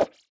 you